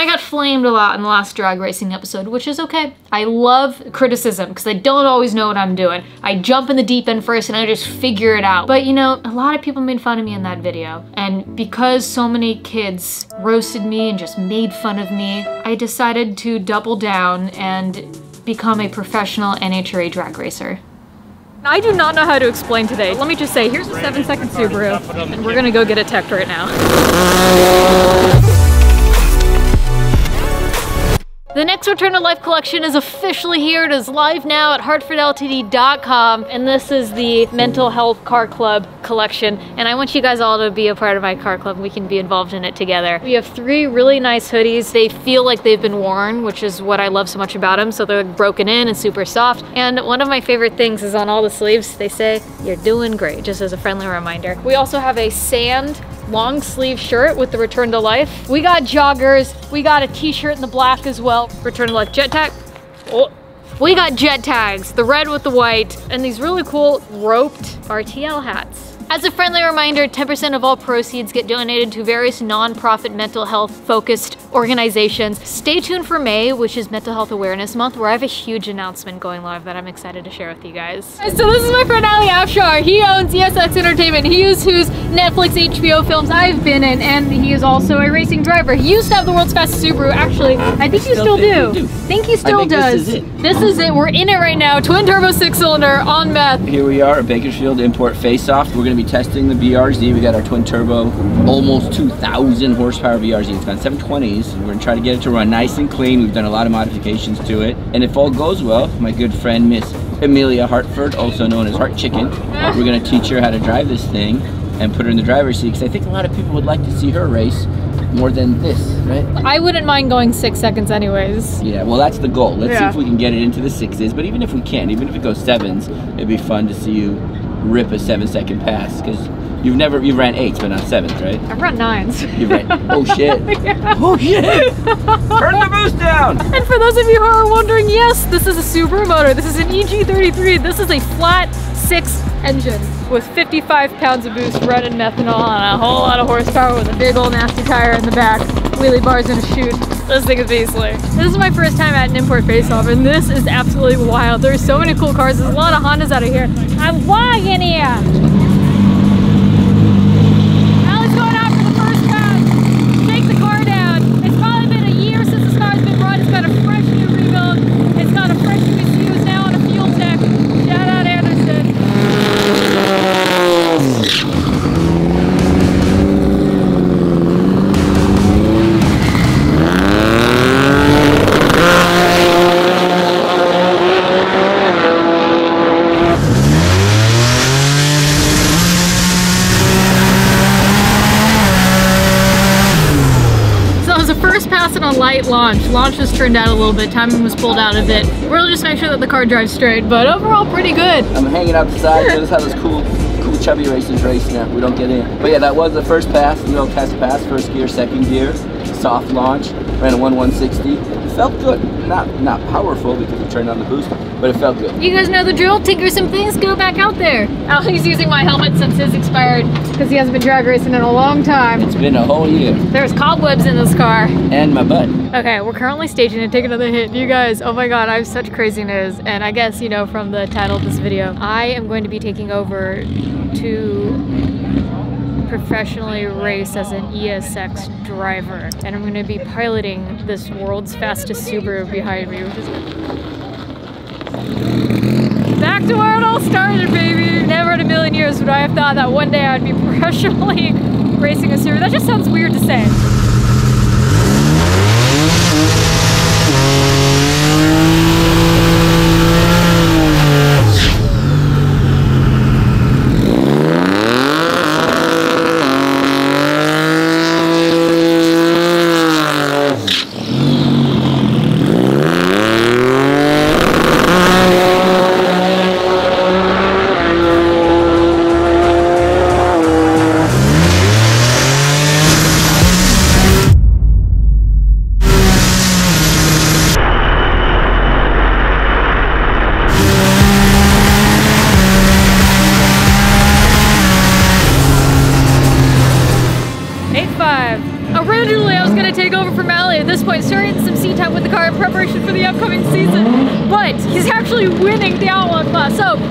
I got flamed a lot in the last drag racing episode, which is okay. I love criticism because I don't always know what I'm doing. I jump in the deep end first and I just figure it out. But you know, a lot of people made fun of me in that video. And because so many kids roasted me and just made fun of me, I decided to double down and become a professional NHRA drag racer. I do not know how to explain today. Let me just say, here's a seven second Subaru, and we're gonna go get it teched right now. The next Return to Life collection is officially here. It is live now at HartfordLTD.com, and this is the Mental Health Car Club collection. And I want you guys all to be a part of my car club. We can be involved in it together. We have three really nice hoodies. They feel like they've been worn, which is what I love so much about them. So they're broken in and super soft. And one of my favorite things is on all the sleeves, they say, you're doing great, just as a friendly reminder. We also have a sand long sleeve shirt with the Return to Life. We got joggers. We got a t-shirt in the black as well. Return to Life jet tag. Oh. We got jet tags, the red with the white, and these really cool roped RTL hats. As a friendly reminder, 10% of all proceeds get donated to various nonprofit mental health focused organizations. Stay tuned for May, which is Mental Health Awareness Month, where I have a huge announcement going live that I'm excited to share with you guys. So this is my friend Ali Afshar. He owns ESX Entertainment. He is whose Netflix HBO films I've been in, and he is also a racing driver. He used to have the world's fastest Subaru. Actually, I think you still, still do. do. Think he still think does. This is, it. this is it. We're in it right now. Twin turbo six cylinder on meth. Here we are at Bakersfield Import Face Off. We're going to be testing the BRZ. We got our twin turbo, almost 2,000 horsepower BRZ. It's got 720s. We're gonna try to get it to run nice and clean. We've done a lot of modifications to it. And if all goes well, my good friend Miss Emelia Hartford, also known as Heart Chicken, we're gonna teach her how to drive this thing and put her in the driver's seat because I think a lot of people would like to see her race more than this, right? I wouldn't mind going six seconds anyways. Yeah, well that's the goal. Let's yeah. see if we can get it into the sixes, but even if we can't, even if it goes sevens, it'd be fun to see you rip a seven second pass because You've never you ran eights, but not sevens, right? I've run nines. You ran. Oh shit! yeah. Oh shit! Turn the boost down. And for those of you who are wondering, yes, this is a Subaru motor. This is an EG33. This is a flat six engine with 55 pounds of boost, running methanol, and a whole lot of horsepower with a big old nasty tire in the back, wheelie bars and a chute. This thing is beastly. This is my first time at an import face-off, and this is absolutely wild. There's so many cool cars. There's a lot of Hondas out of here. I'm walking here. Launch. Launch was turned out a little bit, timing was pulled out a bit. We'll just make sure that the car drives straight, but overall pretty good. I'm hanging out the side, notice how this cool cool chubby racers race now. We don't get in. But yeah, that was the first pass, you know, test pass, first gear, second gear, soft launch, ran a 1 160. It felt good. Not not powerful because we turned on the boost, but it felt good. You guys know the drill. Tinker some things, go back out there. Oh, Ali's using my helmet since his expired because he hasn't been drag racing in a long time. It's been a whole year. There's cobwebs in this car. And my butt. Okay, we're currently staging to take another hit. You guys, oh my god, I have such craziness. And I guess, you know, from the title of this video, I am going to be taking over to professionally race as an ESX driver. And I'm going to be piloting this world's fastest Subaru behind me, which is to where it all started, baby. Never in a million years would I have thought that one day I'd be professionally racing a Subaru. That just sounds weird to say.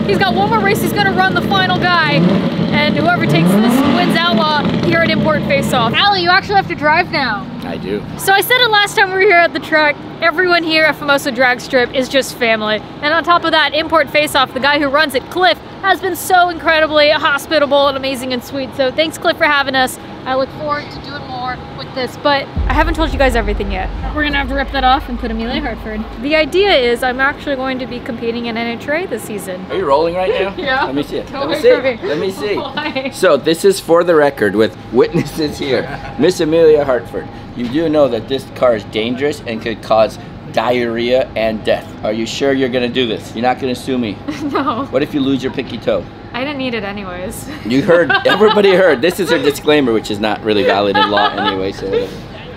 He's got one more race. He's gonna run the final guy. And whoever takes this wins Outlaw here at Import Face Off. Ali, you actually have to drive now. I do. So I said it last time we were here at the track, everyone here at Famoso Drag Strip is just family. And on top of that, Import Face Off, the guy who runs it, Cliff, has been so incredibly hospitable and amazing and sweet. So thanks Cliff for having us. I look forward to doing more with this, but I haven't told you guys everything yet. We're gonna have to rip that off and put Emelia Hartford. The idea is I'm actually going to be competing in NHRA this season. Are you rolling right now? Yeah. Let me see it. Let me see. me. Let me see. Why? So this is for the record with witnesses here. Miss Emelia Hartford, you do know that this car is dangerous and could cause diarrhea and death. Are you sure you're gonna do this? You're not gonna sue me. no, What if you lose your pinky toe? I didn't need it anyways. You heard, everybody heard. This is her disclaimer, which is not really valid in law anyway, so.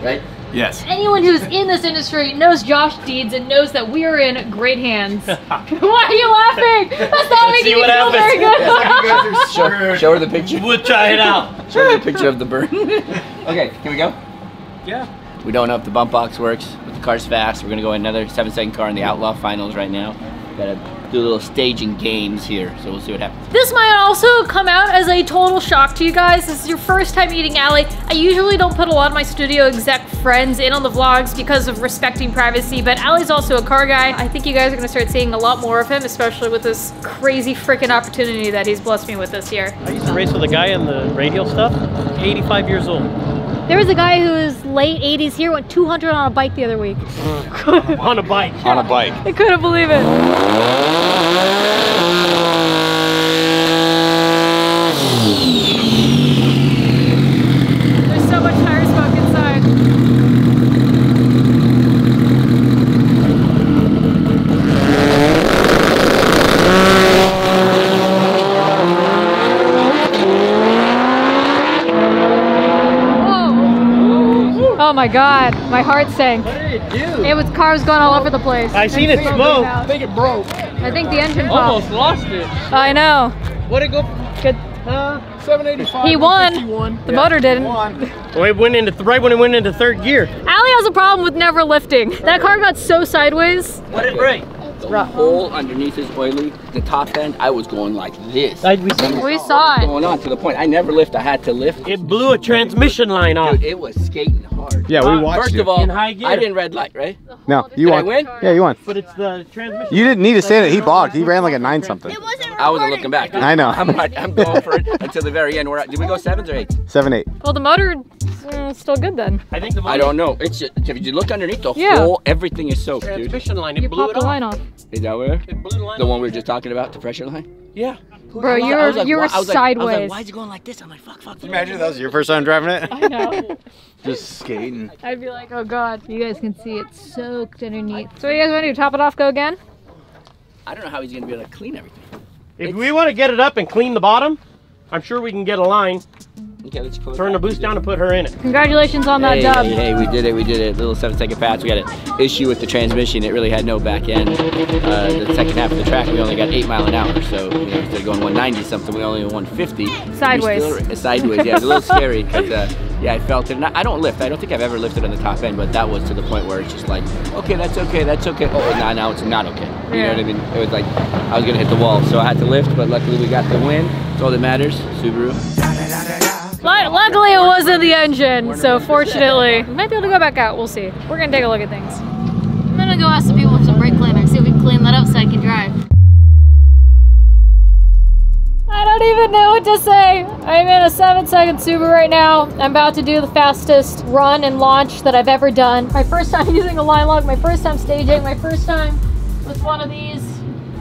Right? Yes. Anyone who's in this industry knows Josh Deeds and knows that we are in great hands. Why are you laughing? That's not Let's making see me what feel very good. Show, show her the picture. We'll try it out. Show her the picture of the burn. okay, can we go? Yeah. We don't know if the bump box works, but the car's fast. We're gonna go another seven second car in the Outlaw Finals right now. Gotta do a little staging games here, so we'll see what happens. This might also come out as a total shock to you guys. This is your first time meeting Ali. I usually don't put a lot of my studio exec friends in on the vlogs because of respecting privacy, but Ali's also a car guy. I think you guys are gonna start seeing a lot more of him, especially with this crazy freaking opportunity that he's blessed me with this year. I used to race with a guy in the radial stuff, 85 years old. There was a guy who was late 80s here, went 200 on a bike the other week. On a bike. On a bike. I couldn't believe it. There's so much tire smoke inside. Whoa. Oh my god, my heart sank. What did it do? It was cars going all over the place. I seen it It's so smoke. big out. think it broke. I think the engine popped. Almost lost it. I know. What it go? Good. Uh, 785. He won. 51. The motor didn't. Well, it went into right when it went into third gear. Ali has a problem with never lifting. That car got so sideways. What did it break? The hole underneath is oily. The top end, I was going like this. I, we seen We saw it. Going on to the point. I never lift. I had to lift. it blew a transmission line off. Dude, it was skating hard. Yeah, we Uh, watched First it. of all, In high gear. I didn't red light, right? no, you Did I won. win? Yeah, you won. But it's the transmission. You didn't need to say that. He bogged. He ran like a nine something. It wasn't. Recorded. I wasn't looking back. I know. I'm, I'm going for it until the very end. We're at, did we go sevens or eights? Seven eight. Well, the motor mm, still good then. I think the I don't know. It's just, if you look underneath the Yeah. whole, everything is soaked, dude. transmission line. It You blew popped it the off. line off. Is that where? It blew the line The off. one we were just talking about, the pressure line? Yeah. Bro, I you was were like, you were why- I was like- I was sideways. like, why is it going like this? I'm like, fuck, fuck. fuck. Imagine that was your first time driving it. I know. Just skating. I'd be like, oh god. You guys can see it's soaked underneath. So what you guys want to do? Top it off, go again? I don't know how he's going to be able to clean everything. If we want to get it up and clean the bottom, I'm sure we can get a line, Okay, let's close turn the boost down, and put her in it. Congratulations on that Hey, dub. hey, hey, we did it, we did it. Little seven second pass. We had an issue with the transmission. It really had no back end. Uh, the second half of the track, we only got eight mile an hour. So, you know, instead of going 190 something, we only went 150. Sideways. still- sideways, yeah. It's a little scary because, uh, yeah, I felt it. And I, I don't lift. I don't think I've ever lifted on the top end, but that was to the point where it's just like, okay, that's okay, that's okay. Oh, now, now it's not okay. You Yeah. know what I mean? It was like I was going to hit the wall. So I had to lift, but luckily we got the win. It's all that matters. Subaru. Lu- Luckily, it wasn't the engine, so fortunately, we might be able to go back out. We'll see. We're gonna take a look at things. I'm gonna go ask some people for some brake cleaner, see if we can clean that up so I can drive. I don't even know what to say. I'm in a seven second Subaru right now. I'm about to do the fastest run and launch that I've ever done. My first time using a line lock, my first time staging, my first time with one of these.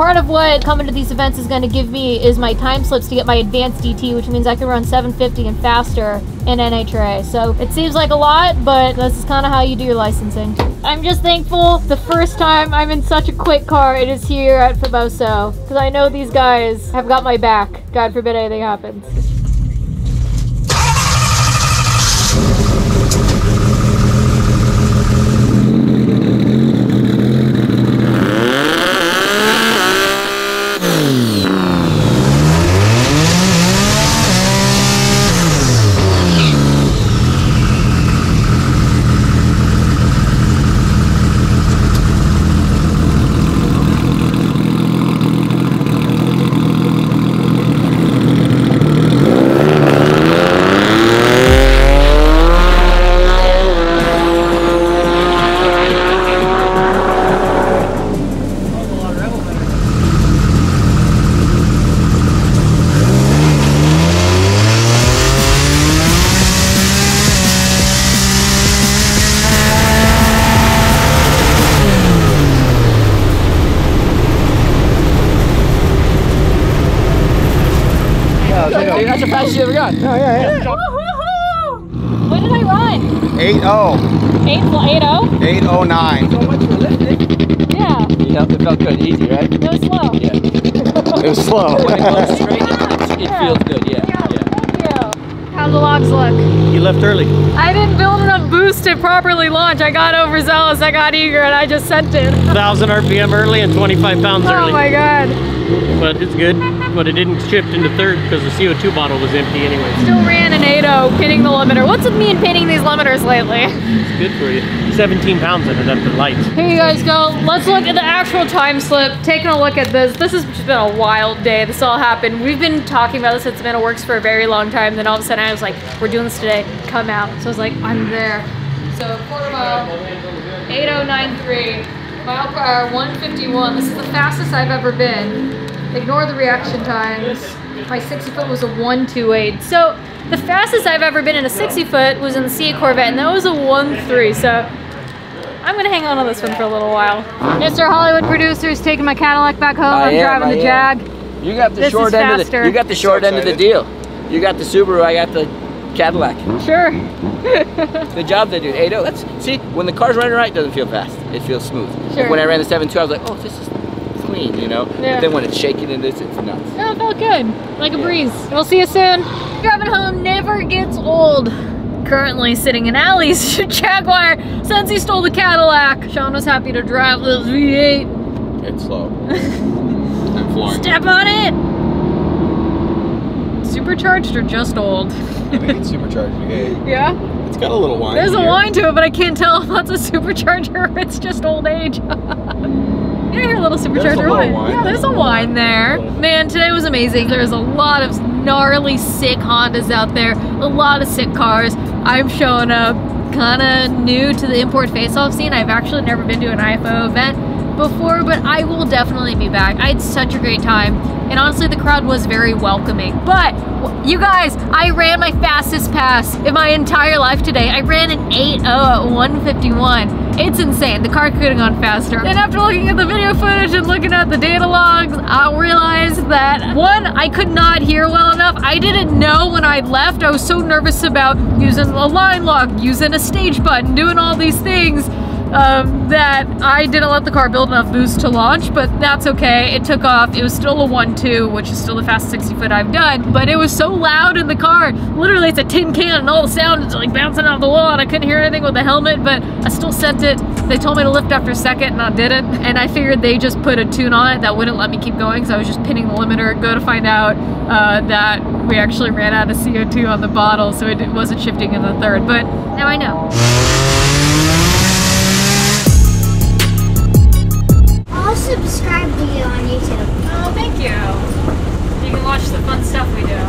Part of what coming to these events is going to give me is my time slips to get my advanced DT, which means I can run 750 and faster in NHRA. So it seems like a lot, but this is kind of how you do your licensing. I'm just thankful the first time I'm in such a quick car, it is here at Famoso, because I know these guys have got my back. God forbid anything happens. We got? Oh, yeah, yeah. Woohoo! When did I run? 8 0. 8 8 8 0 9. So much for lifting. Yeah, You it felt good, easy, right? it was slow. Yeah. It was slow. When it goes straight, it, it feels good, yeah. yeah. Thank you. How's the logs look? You left early. I didn't build enough boost to properly launch. I got overzealous, I got eager, and I just sent it. 1,000 RPM early and 25 pounds Oh early. Oh my god. But it's good. But it didn't shift into third because the CO2 bottle was empty anyway. Still ran an 8.0 pinning the limiter. What's with me and pinning these limiters lately? It's good for you. 17 pounds it at the lights. Here you guys go. Let's look at the actual time slip. Taking a look at this. This has just been a wild day. This all happened. We've been talking about this at Savannah Works for a very long time. Then all of a sudden I was like, we're doing this today. Come out. So I was like, I'm there. So quarter mile, 8093. Mile per hour, 151. This is the fastest I've ever been. Ignore the reaction times. My 60 foot was a 128. So the fastest I've ever been in a 60 foot was in the Sea Corvette, and that was a 1.3. So I'm gonna hang on to this one for a little while. Mr. Hollywood producer's taking my Cadillac back home. I I'm am, driving I the am. Jag. You got the This short is end of the faster. you got the short end of the deal. You got the Subaru, I got the Cadillac. Sure. Good job there, dude. 8 Let's see when the car's running right, it doesn't feel fast. It feels smooth. Sure. When I ran the 7.2, I was like, oh, this is clean, you know. Yeah. But then when it's shaking in this, it's nuts. Yeah, it felt good. Like a breeze. We'll see you soon. Driving home never gets old. Currently sitting in Ali's Jaguar since he stole the Cadillac. Sean was happy to drive this V8. It's slow. I'm flooring. Step on it! Supercharged or just old? I think it's supercharged. Okay. Yeah? It's got a little whine. There's a here. whine to it, but I can't tell if that's a supercharger or it's just old age. yeah, I a little supercharger little whine. whine. Yeah, there's a whine there. Man, today was amazing. There's a lot of gnarly, sick Hondas out there, a lot of sick cars. I'm showing up kind of new to the import face-off scene. I've actually never been to an IFO event before, but I will definitely be back. I had such a great time, and honestly, the crowd was very welcoming. But you guys, I ran my fastest pass in my entire life today. I ran an 8.0 at 151. It's insane. The car could have gone faster. And after looking at the video footage and looking at the data logs, I realized that one, I could not hear well enough. I didn't know when I left. I was so nervous about using a line lock, using a stage button, doing all these things um, that I didn't let the car build enough boost to launch, but that's okay. It took off. It was still a 1-2, which is still the fastest 60 foot I've done, but it was so loud in the car. Literally, it's a tin can and all the sound is like bouncing off the wall and I couldn't hear anything with the helmet, but I still sent it. They told me to lift after a second and I didn't, and I figured they just put a tune on it that wouldn't let me keep going, so I was just pinning the limiter, go to find out uh, that we actually ran out of CO2 on the bottle, so it wasn't shifting in the third, but now I know. The fun stuff we do.